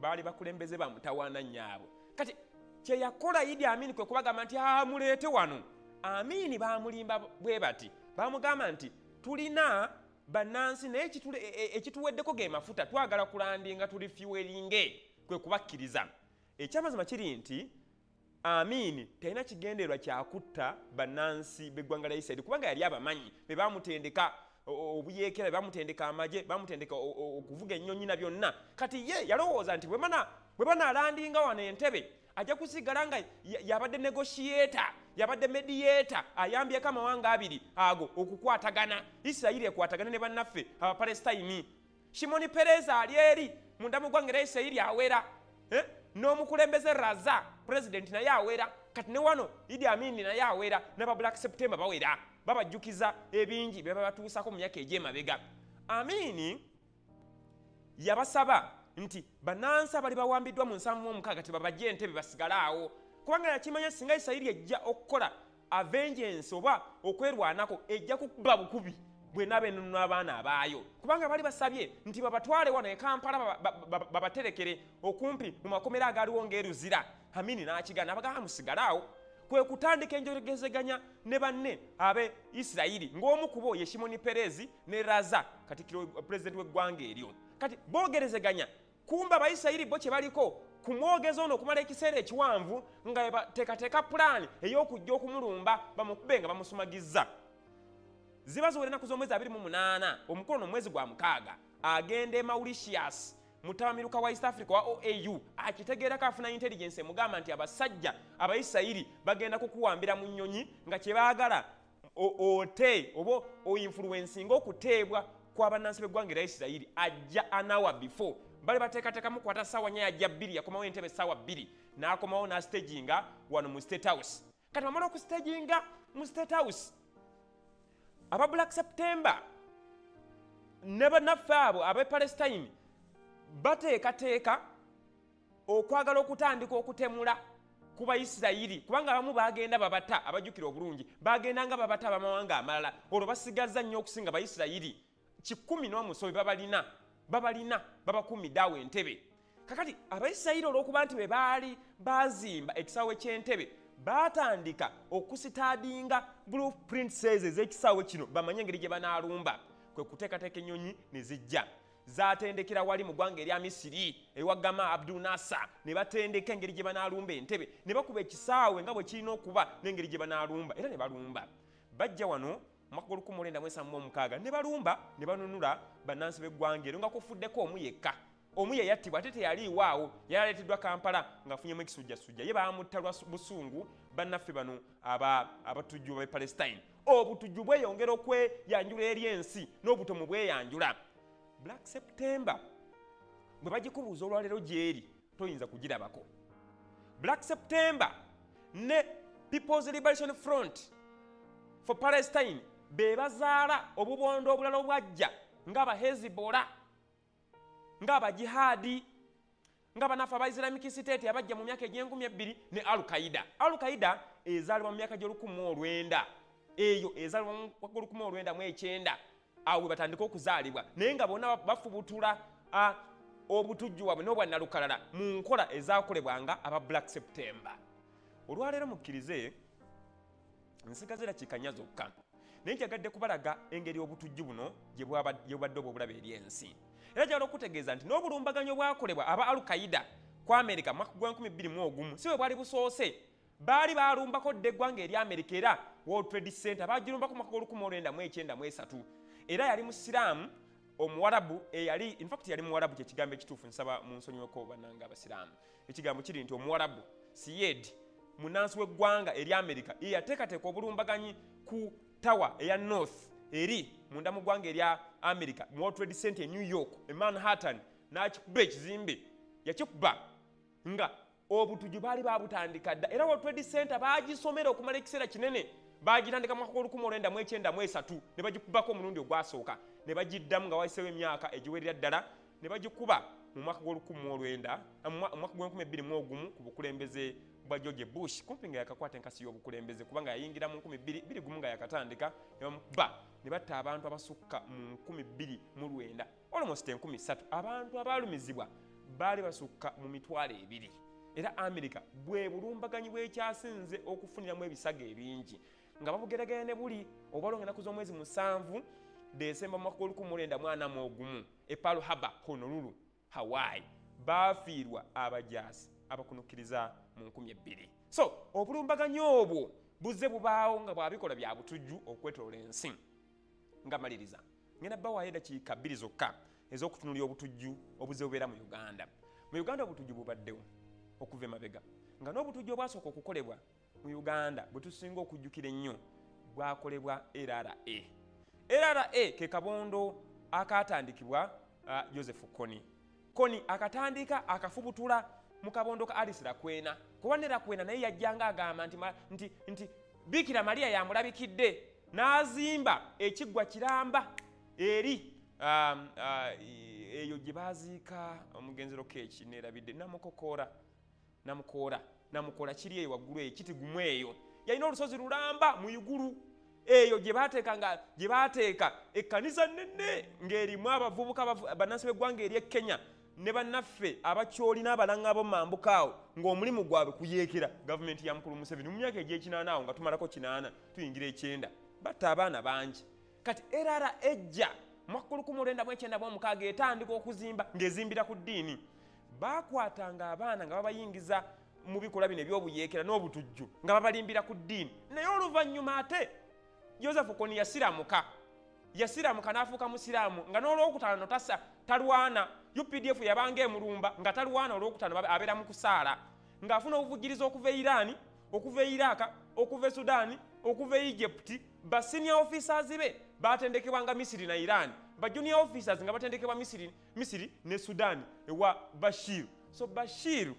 baali bakulembeze bamutawaana nyaabo kati kyeyakola idi amini kwe kubagamba nti amuleete wano. Amini bamulimba bwe bati bamugamba nti tulina bannansi naye ekituweddeko ge mafuta twagala kulandinga tuli fiweringe kwe kubakkiriza. Ekyamazima kiri nti amini talina kigendererwa kyakutta bannansi b'eggwanga lya isirayiri kubanga yali abamanyi be bamutendeka obuyeekera bamutendeka amagye bamutendeka okuvuga ennyonyina byonna. Kati ye yalowooza nti bwe banaalandinga wano entebe ajja kusigala nga yabadde negotiata yabadde mediata ayambyeko amawanga abiri ago okukwatagana. Isirayiri ekwatagane ne bannaffe abapalestayini shimoni pereza ali eri munda mu ggwanga era isirayiri awera n'omukulembeze raza pulezidenti naye awera. Kati ne wano idi amini naye awera n'aba black september bawera. Babajjukiza ebingi bye babatuusako mu myaka egy'emabega. Amiini yabasaba nti bannansi abali bawambiddwa mu nsanvu mu omukaaga tebabajje entebe basigale awo. Kubanga yakimanya singa isirayiri ejja okukola avengensi oba okwerwanako ejja kukuba bukubi bwenaaba enunula abaana abaayo. Kubanga bali basabye nti babatwale wano ekampala babaterekere okumpi mu makomero agaaliwo ng'eruzira amini n'akigana abagamba musigale awo. Kwe kutandika enjogezeganya ne banne abe isirayiri ng'omu ku bo ye shimoni perezi ne raza katikiro pulezidenti w'eggwanga eryo. Kati boogerezeganya kumba abayisirayiri bo kye baliko ku mwogezi ono okumala ekiseera ekiwanvu nga bateekateeka pulaani ey'okujja okumulumba bamukube nga bamusumagizza ziba ziwera ennaku z'omwezi 28 omukono omwezi gwa mukaaga agenda e mauritius mutabamiruka wa east africa wa oau akitegeerako afuna intelligence emugamba nti abasajja abaisirayiri bagenda kukuwambira mu nnyonyi nga kyebaagala ote oba oinfluensinga okuteebwa kwabannansi b'eggwanga era isirayiri ajja anawa before bali bateekateekamu kwata saawa nya yajja bbiri yakomawo entebe saawa bbiri n'akomawo n'astaginga wano mu state house. Kati bamala okustaginga mu state house aba black september ne bannaffe abo ab'epalestine bateekateeka okwagala okutandika okutemula ku baisirayiri kubanga abamu bagenda babata abajjukira obulungi bagenda nga babata abamawanga amalala. Olwo basigaza nnyo okusinga baisirayiri kikumi n'omusobi babalina babalina babakumidde awo entebe. Kakati abaisirayiri olw'okuba nti bwe baali bazimba ekisaawe ky'entebe batandika okusitaadinga blueprints ez'ekisaawe kino bamanye engeri gye banaalumba. Kwe kuteekateeka ennyonyi ne zijja. Zatendekera wali mu ggwanga erya misiri ewagama abdul nasa ne batendeka engeri gye banaalumba entebe ne bakuba ekisaawe nga bwe kirina okuba n'engeri gye banaalumba era ne balumba. Bajja wano mwaka golukumulenda mwesamu omukaaga ne balumba ne banunula bannansi b'eggwanga ero nga kufuddeko omu yekka. Omu yeyattibwa ate teyaliiwaawo yalaleeteddwa kampala ng'afunyemu ekisujjasujja. Ye baamutta lwa busungu bannaffe bano abatujju b'epalestine obutujju bweyongera okweyanjula eri ensi n'obutomu bweyanjula. Black september bwe bagikubuuza olwaleero gyeri toyinza kugirabako. Black september ne peoples liberation front for palestine be bazaala obubondo obulala obwajja ng'abahezibola ng'abajihaadi nga banafe aba islamic state abajja mu myaka egy'enkumi ebbiri ne al qaida al qaida ezaalibwa mu myaka gy'olukumi olwenda. Eyo ezaalibwa mu mwaka gw'olukumi olwenda mu ekyenda. Awo we batandika okuzaalibwa. Naye nga bonna bafubutula obutujju bwabwe n'obwannalukalala mu nkola ezakolebwanga aba black september. Olwaleero mukkirize nsigaze dakikanya zokka naye njagadde kubalaga engeri obutujju buno gye bubadde oba obulaba eri ensi. Era gyala okutegeeza nti n'obulumbaganyo bwakolebwa aba al qaida ku amerika mwaka gwa 21 si bwe bwali busoose. Baali balumbako dda eggwanga eri amerika era world trade center bagilumbako mwaka gwa1993 era yali musiraamu omuwarabu eyali infact yali muwarabu kyekigambo ekituufu nsaba mu nsonyiweko bananga abasiraamu. Ekigambo kiri nti omuwarabu siyed munansi w'eggwanga eri amerika yeyateekateeka obulumbaganyi ku tawa eya north eri munda mu ggwanga erya america world trade center e new york e manhattan n'akikuba ekizimbe yakikuba nga obutujju baali babutandika dda. Era world trade center bagisomera okumala ekiseera kinene bagitandika mwaka mu esatu ne bagikubako omulundi ogwasooka ne bagiddamu nga wayiseewo emyaka egiwerera ddala ne bagikuba mu mwaka mu ogumu ku bukulembeze bwa george bush kumpi nga yakakwata enkasi y'obukulembeze kubanga yayingira mu 2021 nga yakatandika nebamukuba ne batta abantu abasukka mu 2029 almost 13 abantu abaalumizibwa baali basukka mu mitwalo ebiri. Era amerika bwe bulumbaganyi bwekyasinze okufuniramu ebisago ebingi nga babugeraganya ne buli obalonga enaku z'omwezi musanvu desemba mwaka gw'olukumi mwana mu ogumu e Pearl Harbor honolulu hawaii. Baafiirwa abajaasi abakunukiriza mu nkumi ebbiri. So obulumbaganyi obwo buzze bubaawo nga bwabikola bya butujju okwetolola ensi. Nga maliriza ngenda bbawaayo eddakiika bbiri zokka ez'okutunulya obutujju obuzze bubeera mu uganda. Mu uganda obutujju bubaddewo okuva emabega nga n'obutujju obwasooka okukolebwa mu uganda bwe tusinga okujjukira ennyo bwakolebwa rra rra ke kabondo akatandikibwa uh, joseph koni koni akatandika akafubutula mu kabondo ka alice rakwena kuba ne rakwena naye yajjanga agamba nti, nti, nti bikira mariya yamulabikidde n'azimba ekiggwa kiramba eri um, uh, eyo gye baziika omugenzi rokeeki neerabidde namukokoora namukoora namukoora kiri eyo waggulu eyo kitigumu eyo. Yalina olusozi lulamba mu igulu eyo gye bateeka nga gye bateeka ekkanisa nene ng'erimu abavubuka bannansi b'eggwanga eri ekenya ne bannaffe abakyoli n'abalangabo mambuka awo ng'omulimu gwabwe kuyeekera gavumenti ya mukulu museveni. Mu myaka egy'ekinaana awo nga tumalako kinaana tuyingira ekyenda batta abaana bangi. Kati erara ejja mwakulukumulwendamuekyenda etandika okuzimba ng'ezimbira ku ddiini. Baakwatanga abaana nga babayingiza mu bikolwa bino ebyobuyeekera n'obutujju nga babalimbira ku ddiini. Naye oluvannyuma ate yosefu koni yasiramuka. Yasiramuka n'afuuka musiraamu nga n'olwokutaano talwana updf yabanga emulumba nga talwana olwokutaano abeera mu kusaala ng'afuna obuvujjiriza okuva e iraani okuva e iraaka okuva e sudaani okuva e egypti ba senior officers be batendekebwa nga misiri na iran ba junior officers nga batendekebwa misiri, misiri ne sudaani ewa bashir. So bashir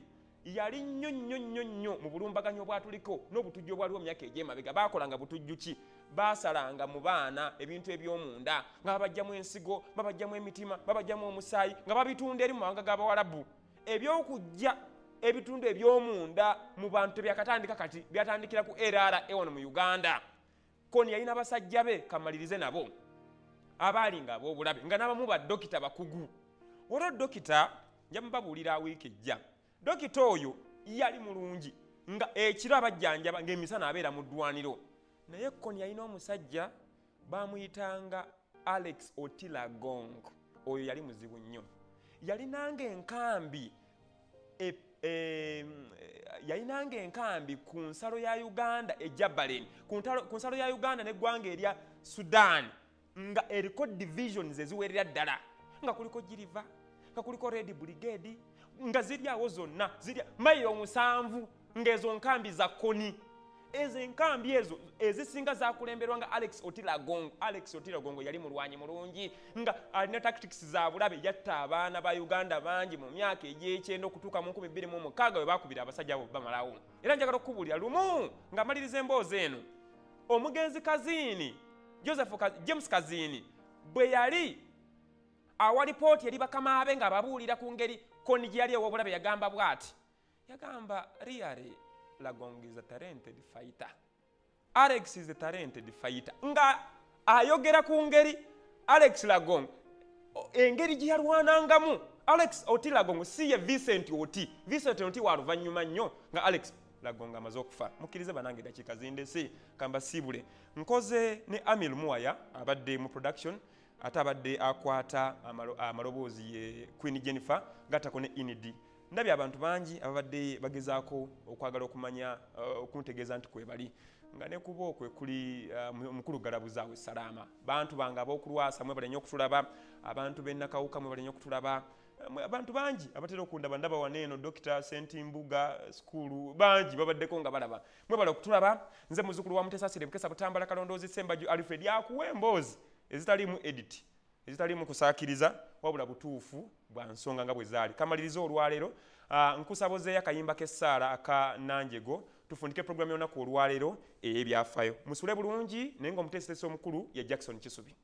yali nnyo nnyo nnyo nnyo mu bulumbaganyo obwatuliko n'obutujju obwaliwo mu myaka egy'emabega. Bakolanga butujju ki? Basalanga mu baana ebintu eby'omunda nga babajjamu ensigo babajjamu emitima babajjamu omusaayi nga babitunda eri mu mawanga g'abawalabu ebyokujja ebitundu eby'omunda mu bantu tebyakatandika kati byatandikira ku erara ewano mu uganda. Koni yalina basajja be kamalirize nabo. Abaali nga ab'obulabe nga n'abamu badokita bakugu. Olwo dokita nja mubabuulira wiiki ejja dokita oyo yali mulungi nga ekiro abajjanjaba ng'emisana abeera mu ddwaniro. Naye koni yalina omusajja bamuyitanga alex otilagong oyo yali muzibu nnyo. Yalinanga enkambi e, e, yalinanga enkambi ku nsalo ya uganda ejabalen ku nsalo ya uganda neggwanga erya sudan nga eriko divisions eziwerera ddala nga kuliko giriva nga kuliko red brigade nga ziryawo zonna zirya mayiro musanvu ng'ezo nkambi za koni. Ezo enkambi ezo ezisinga zakulemberwa nga alex otilagongo alex otilagongo yali mulwanyi mulungi nga alina tactics za bulabe yatta abaana ba uganda bangi mu myaka egyekyenda okutuuka mu 26 bwe bakubira abasajja abo bamalawo. Era njagala okukubuulira lumu nga maliriza emboozi eno. Omugenzi kaziini joseph james kaziini bwe yali awa lipooti eri bakama abe ng'ababuulira ku ngeri koni gye yali ew'obulabe yagamba bw'ati yagamba really lagong is a talented fighter. Alex is a talented fighter. Nga ayogera ku ngeri alex lagong engeri gye yalwanangamu. Alex oti lagong si ye vincent oti. Vincent oti waluvanyuma nnyo nga alex lagong amaze okufa. Mukkirize banange dakiika zindesi kamba siibule nkoze ne amil muwaya abadde mu production ate abadde akwata amaloboozi ye queen jennifer gattako ne inidi ndabye abantu bangi ababadde bagezaako okwagala okumanya uh, okuntegeeza nti kwebali nga nekuba okwe kuli uh, mukulu galabuzaawe salaama bantu bange abokulwasa mwe balenye okutulaba abantu bennakawuka mwe balenye okutulaba abantu bangi abatera okundaba. Ndaba waneeno dokita sentimbuga skuulu bangi babaddeko nga balaba. Mwe bala okutulaba nze muzukulu wa mutesasire bukesa butambala kalondoozi sembaju alfred akuwa emboozi ezitaliimu edit ezitaliimu kusaakiriza wabula butuufu bwa nsonga nga bwe zaali. Kamaliriza olwaleero uh, nkusabozeeyo akayimba k'essaala aka nanjego tufundike puroguramu y'olunaku olwaleero ey'ebyafaayo musule bulungi naye ng'omuteesitesi omukulu ye jackson kisubi